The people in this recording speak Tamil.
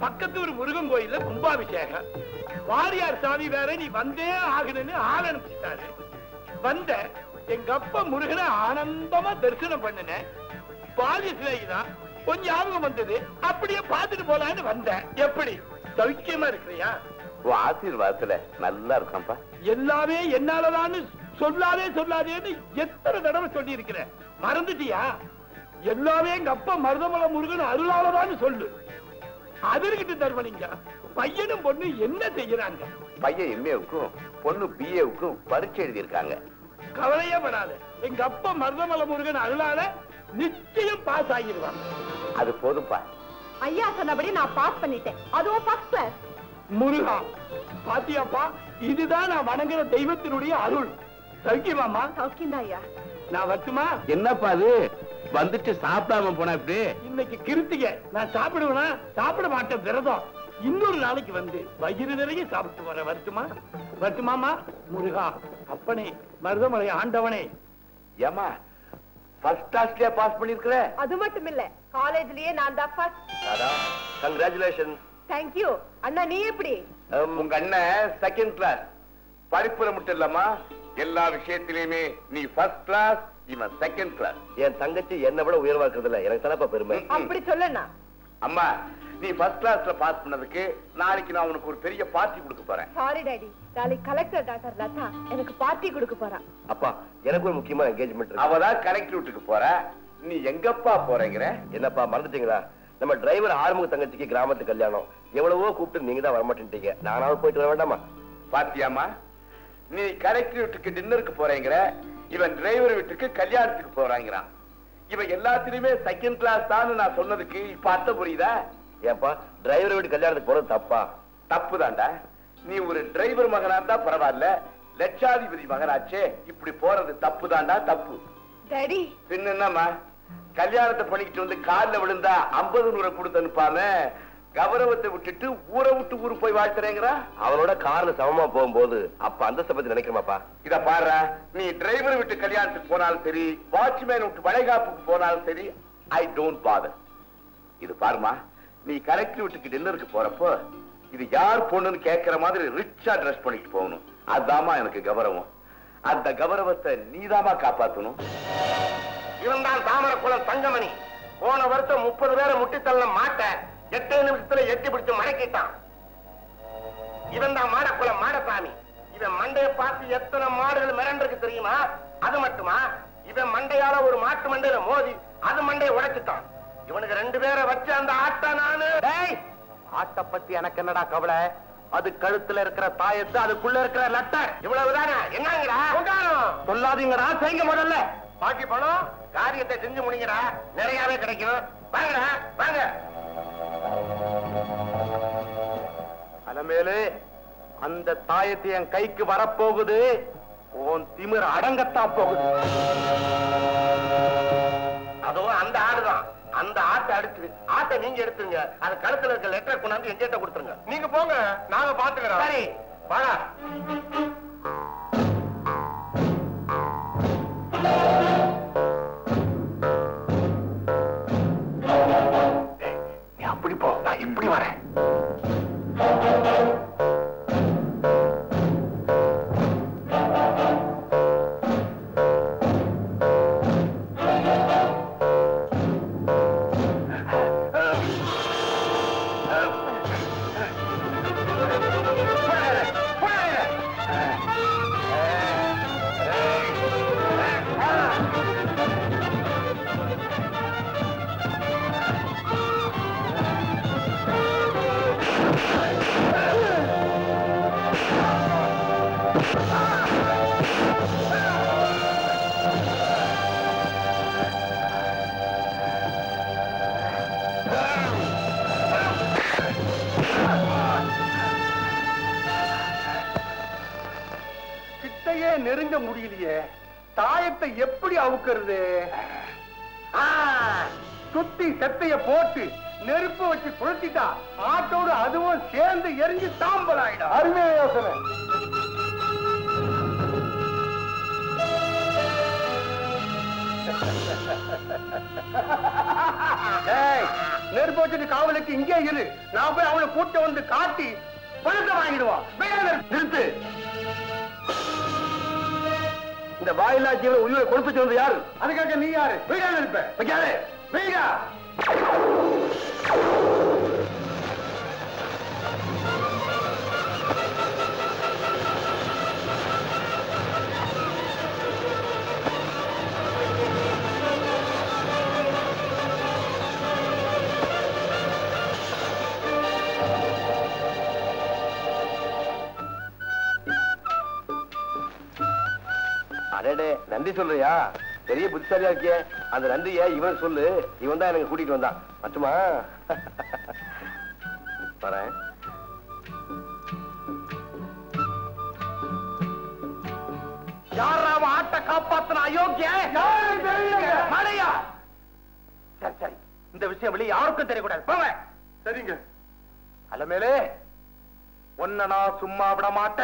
பக்கத்து ஒரு முருகன் கோயில்ல கும்பாபிஷேகம். வாரியார் சாமி வேற நீ வந்தே ஆகணும்னு ஆள் அனுப்பிச்சிட்டாரு. வந்த எங்க அப்பா முருகனை ஆனந்தமா தரிசனம் பண்ணினேன் பாலிய சிலைதான் கொஞ்சம் ஞாபகம் வந்தது. அப்படியே பார்த்துட்டு போலான்னு வந்தேன். எப்படி? சௌக்கியமா இருக்கிறியா? உன் ஆசீர்வாதத்துல நல்லா இருக்கான்ப்பா எல்லாமே என்னாலதான்னு சொல்லாதே சொல்லாதேன்னு எத்தனை தடவை சொல்லி இருக்கிறேன் மறந்துட்டியா? எல்லாமே எங்க அப்பா மருதமலை முருகன் அருளாலதான்னு சொல்லு. அதற்கிட்ட தருவனிங்க பையனும் பொண்ணு என்ன செய்யறாங்க? பையன் எம்ஏவுக்கும் பொண்ணு பிஏவுக்கும் பரீட்சை எழுதியிருக்காங்க. கவலையே படாத. எங்க அப்பா மருதமலை முருகன் அருளால நிச்சயம் பாஸ் ஆகிடுவாங்க. அது போதும்பா ஐயா சொன்னபடி நான் பாஸ் பண்ணிட்டேன். அதுவும் ஃபர்ஸ்ட் கிளாஸ் முருகா பாத்தியாப்பா இதுதான் நான் வணங்குற தெய்வத்தினுடைய அருள். சௌக்கியமாமா சௌக்கியம் ஐயா. நான் வரட்டுமா? என்னப்பா அது? வந்துட்டு சாப்பிடாம போனா இப்படி இன்னைக்கு கிருத்திகை. நான் சாப்பிடுவேனா? சாப்பிட மாட்டேன் விரதம். இன்னொரு நாளைக்கு வந்து வயிறு நிறைய சாப்பிட்டு வர வரட்டுமா வரட்டுமாமா முருகா அப்பனே மருதமலை ஆண்டவனே. ஏமா ஃபர்ஸ்ட் கிளாஸ்லயே பாஸ் பண்ணிருக்கிற? அது மட்டும் இல்ல காலேஜ்லயே நான் தான் ஃபர்ஸ்ட் கங்க்ராச்சுலேஷன் தேங்க்யூ அண்ணா நீ எப்படி? உங்க அண்ணன் செகண்ட் கிளாஸ் படிப்புல மட்டும் இல்லம்மா எல்லா விஷயத்திலயுமே நீ ஃபர்ஸ்ட் கிளாஸ் இவன் செகண்ட் கிளாஸ் என் தங்கச்சி என்னை விட உயர்வா இருக்கிறதுல எனக்கு தானப்பா பெருமை? அப்படி சொல்லண்ணா. அம்மா நீ ஃபர்ஸ்ட் கிளாஸ்ல பாஸ் பண்ணதுக்கு நாளைக்கு நான் உனக்கு ஒரு பெரிய பார்ட்டி கொடுக்க போறேன். சாரி டாடி நாளைக்கு கலெக்டர் டாக்டர் லதா எனக்கு பார்ட்டி கொடுக்க போறான் அப்பா எனக்கு ஒரு முக்கியமான என்கேஜ்மெண்ட் இருக்கு. அவதான் கலெக்டர் வீட்டுக்கு போற. நீ எங்கப்பா போறேங்கிற? என்னப்பா மறந்துட்டீங்களா? நம்ம டிரைவர் ஆறுமுக தங்கச்சிக்கு கிராமத்து கல்யாணம். எவ்வளவோ கூப்பிட்டு நீங்க தான் வரமாட்டேன்ட்டீங்க. நானாவது போயிட்டு வர வேண்டாமா? பாத்தியாமா நீ கலெக்டர் வீட்டுக்கு டின்னருக்கு போறேங்கிற. இவன் டிரைவர் வீட்டுக்கு கல்யாணத்துக்கு போறாங்கிறான். இவன் எல்லாத்திலுமே செகண்ட் கிளாஸ் தான் நான் சொன்னதுக்கு இப்ப அர்த்தம் புரியுதா? ஏன்பா டிரைவர் வீட்டு கல்யாணத்துக்கு போறது தப்பா? தப்புதான்டா. நீ ஒரு டிரைவர் மகனா இருந்தா பரவாயில்ல. லட்சாதிபதி மகனாச்சே. இப்படி போறது தப்புதான்டா தப்பு. டாடி பின்ன என்னம்மா? கல்யாணத்தை பண்ணிக்கிட்டு வந்து கால்ல விழுந்தா ஐம்பது நூறு கொடுத்து அனுப்பாம கௌரவத்தை விட்டுட்டு ஊரை விட்டு ஊரு போய் வாழ்த்துறேங்கிறா? அவனோட கார்ல சமமா போகும்போது அப்ப அந்தஸ்தை பத்தி நினைக்கிறமாப்பா. இத பாரு நீ டிரைவர் விட்டு கல்யாணத்துக்கு போனாலும் சரி வாட்ச்மேன் விட்டு வளைகாப்புக்கு போனாலும் சரி ஐ டோன்ட் பாதர் இது பாருமா நீ கலெக்டர் வீட்டுக்கு டின்னருக்கு போறப்போ இது யார் பொண்ணுன்னு கேட்கிற மாதிரி ரிச்சா ட்ரெஸ் பண்ணிட்டு போகணும். அதாம்மா எனக்கு கௌரவம். அந்த கௌரவத்தை நீதாம்மா காப்பாத்தணும். இவன் தான் தாமரக்குளம் தங்கமணி. போன வருஷம் முப்பது பேரை முட்டி தள்ள மாட்ட எட்டே நிமிஷத்துல எட்டி பிடிச்சு மடக்கிட்டான்? இவன் தான் மாடக்குளம் மாடசாமி. இவன் மண்டைய பார்த்து எத்தனை மாடுகள் மிரண்டிருக்கு தெரியுமா? அது மட்டுமா? இவன் மண்டையால ஒரு மாட்டு மண்டையில மோதி அது மண்டையை உடைச்சிட்டான். இவனுக்கு ரெண்டு பேரை வச்சு அந்த ஆட்ட நானு. ஆட்ட பத்தி எனக்கு என்னடா கவலை? அது கழுத்துல இருக்கிற தாயத்து அதுக்குள்ள இருக்கிற லட்டை. இவ்வளவுதானே என்னங்கடா? சொல்லாதீங்கடா செய்யுங்க முதல்ல. பாக்கி பணம் காரியத்தை செஞ்சு முடிங்கடா. நிறையவே கிடைக்கும். வாங்கடா வாங்க. அலமேலு அந்த தாயத்து என் கைக்கு வரப்போகுது உன் திமிர் அடங்கத்தான் போகுது. அதுவும் அந்த ஆடுதான். அந்த ஆட்டை அடிச்சு ஆட்டை நீங்க எடுத்துங்க அது கழுத்துல இருக்க லெட்டரை கொண்டாந்து எங்கிட்ட கொடுத்துருங்க. நீங்க போங்க. நாங்க பாத்துக்கிறோம். சரி. வாடா. கிட்டையே நெருங்க முடியலையே. தாயத்தை எப்படி அவுக்கிறது? சுத்தி செத்தைய போட்டு நெருப்பு வச்சு கொளுத்திட்டா ஆட்டோடு அதுவும் சேர்ந்து எரிஞ்சு சாம்பல் ஆயிடும். அருமையா யோசனை. நெருப்பு வச்சுட்டு காவலுக்கு இங்கே இரு. நான் போய் அவனை கூட்ட வந்து காட்டி பணத்தை வாங்கிடுவான். நிறுத்து. இந்த வாயிலா ஜீவன் உயிரை கொடுத்து சொன்னது யாரு? அதுக்காக நீ யாரு? வீடா இருப்ப. வைக்காதே. வீடா? அடடே நன்றி சொல்றியா? பெரிய புத்திசாலியா இருக்கியே. அந்த நன்றிய இவன் சொல்லு. இவன் தான் எனக்கு கூட்டிட்டு வந்தான். மட்டுமா வரேன். யாரா அவன் ஆட்ட காப்பாத்தின அயோக்கிய? மழையா சரி சரி. இந்த விஷயம் வெளியே யாருக்கும் தெரியக்கூடாது. போங்க. சரிங்க. அலமேலே நான் சும்மா விட மாட்டேன்.